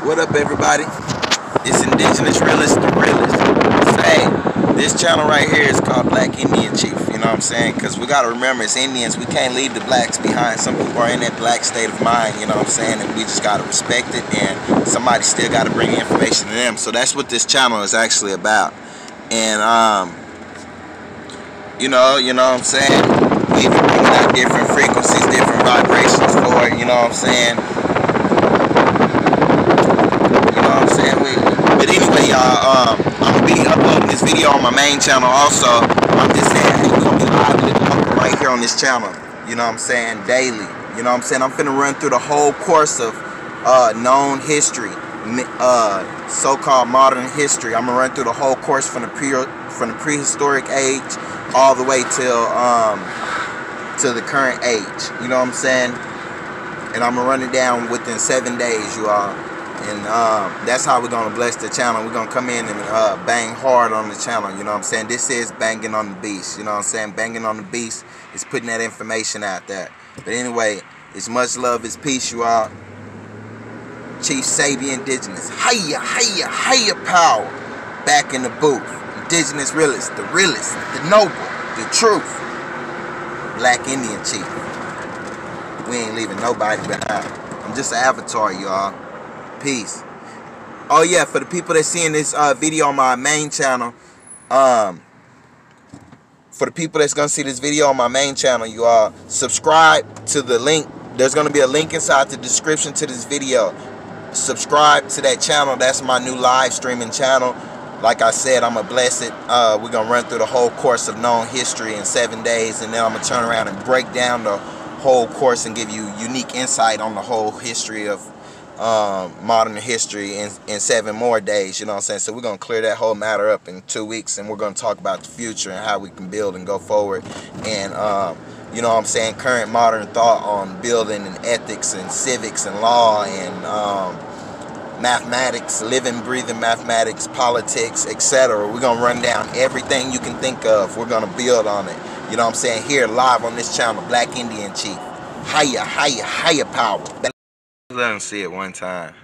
What up, everybody? It's Indigenous Realist, the realist. Say, this channel right here is called Black Indian Chief. You know what I'm saying? Because we got to remember, as Indians, we can't leave the blacks behind. Some people are in that black state of mind, you know what I'm saying? And we just got to respect it. And somebody still got to bring information to them. So that's what this channel is actually about. And, um, you know, you know what I'm saying? We even bringing out different frequencies, different vibrations for it, you know what I'm saying? You know what I'm saying? We, but anyway, y'all, um, I'm gonna be uploading this video on my main channel also. I'm just saying, gonna be live right here on this channel. You know what I'm saying? Daily. You know what I'm saying? I'm finna run through the whole course of uh, known history, uh, so-called modern history. I'm gonna run through the whole course from the pre from the prehistoric age all the way till um, to the current age. You know what I'm saying? And I'm gonna run it down within seven days, you all. And um, that's how we're gonna bless the channel. We're gonna come in and uh, bang hard on the channel. You know what I'm saying? This is banging on the beast. You know what I'm saying? Banging on the beast is putting that information out there. But anyway, it's much love, it's peace, you all. Chief Sabian Indigenous. Hiya, hiya, hiya power. Back in the booth. Indigenous realist, the realist, the noble, the truth. Black Indian Chief. We ain't leaving nobody behind. I'm just an avatar, y'all. Peace. Oh yeah, for the people that seeing this uh, video on my main channel, um, for the people that's gonna see this video on my main channel, you all subscribe to the link. There's gonna be a link inside the description to this video. Subscribe to that channel. That's my new live streaming channel. Like I said, I'm gonna bless it. Uh, we're gonna run through the whole course of known history in seven days, and then I'm gonna turn around and break down the whole course and give you unique insight on the whole history of um, modern history in, in seven more days. You know what I'm saying? So we're gonna clear that whole matter up in two weeks, and we're gonna talk about the future and how we can build and go forward. And um, you know what I'm saying? Current modern thought on building and ethics and civics and law and um, mathematics, living, breathing mathematics, politics, etc. We're gonna run down everything you can think of. We're gonna build on it. You know what I'm saying? Here live on this channel, Black Indian Chief. Higher, higher, higher power. Let him see it one time.